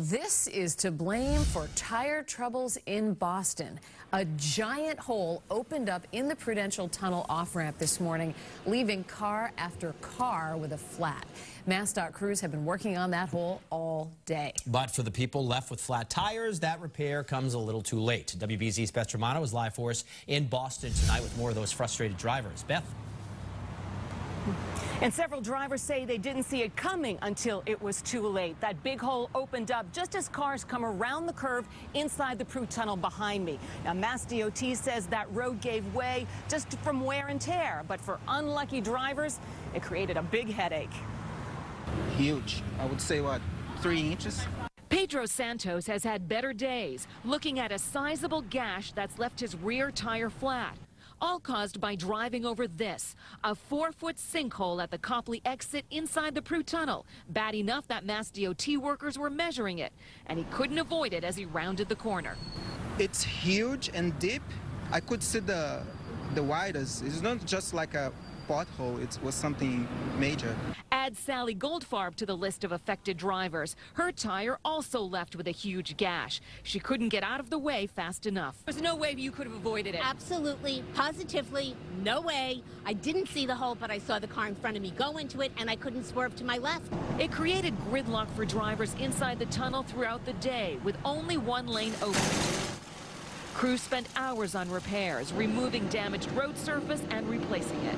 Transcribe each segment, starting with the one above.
This is to blame for tire troubles in Boston. A giant hole opened up in the Prudential Tunnel off-ramp this morning, leaving car after car with a flat. MassDOT crews have been working on that hole all day. But for the people left with flat tires, that repair comes a little too late. WBZ's Beth Germano is live for us in Boston tonight with more of those frustrated drivers. Beth? And several drivers say they didn't see it coming until it was too late. That big hole opened up just as cars come around the curve inside the Prue Tunnel behind me. Now, Mass DOT says that road gave way just from wear and tear. But for unlucky drivers, it created a big headache. Huge. I would say, what, three inches? Pedro Santos has had better days, looking at a sizable gash that's left his rear tire flat all caused by driving over this, a four-foot sinkhole at the Copley exit inside the Prue Tunnel. Bad enough that Mass DOT workers were measuring it, and he couldn't avoid it as he rounded the corner. It's huge and deep. I could see the the widest. It's not just like a pothole. It was something major. Add Sally Goldfarb to the list of affected drivers. Her tire also left with a huge gash. She couldn't get out of the way fast enough. There's no way you could have avoided it. Absolutely, positively, no way. I didn't see the hole, but I saw the car in front of me go into it, and I couldn't swerve to my left. It created gridlock for drivers inside the tunnel throughout the day, with only one lane open. Crews spent hours on repairs, removing damaged road surface and replacing it.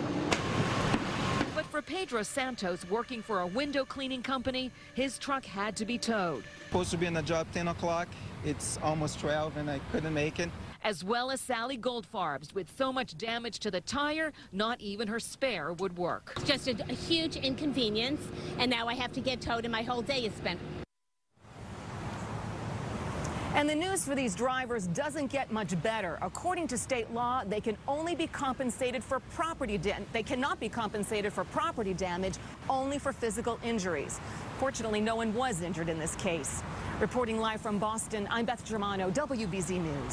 But for Pedro Santos, working for a window cleaning company, his truck had to be towed. Supposed to be in the job 10 o'clock. It's almost 12 and I couldn't make it. As well as Sally Goldfarb's. With so much damage to the tire, not even her spare would work. It's just a, a huge inconvenience, and now I have to get towed and my whole day is spent and the news for these drivers doesn't get much better. According to state law, they can only be compensated for property they cannot be compensated for property damage, only for physical injuries. Fortunately, no one was injured in this case. Reporting live from Boston, I'm Beth Germano, WBZ News.